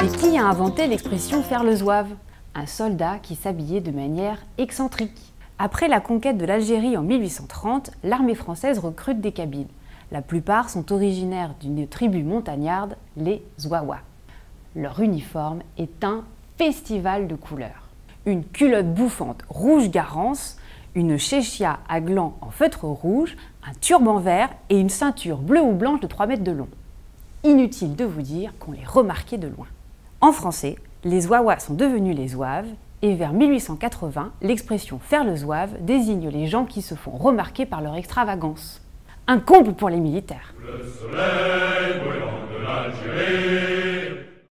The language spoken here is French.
Mais qui a inventé l'expression faire le zouave Un soldat qui s'habillait de manière excentrique. Après la conquête de l'Algérie en 1830, l'armée française recrute des Kabyles. La plupart sont originaires d'une tribu montagnarde, les Zouawa. Leur uniforme est un festival de couleurs. Une culotte bouffante rouge garance, une chéchia à gland en feutre rouge, un turban vert et une ceinture bleue ou blanche de 3 mètres de long. Inutile de vous dire qu'on les remarquait de loin. En français, les Zouawa sont devenus les Zouaves et vers 1880, l'expression faire le zouave désigne les gens qui se font remarquer par leur extravagance. Un comble pour les militaires.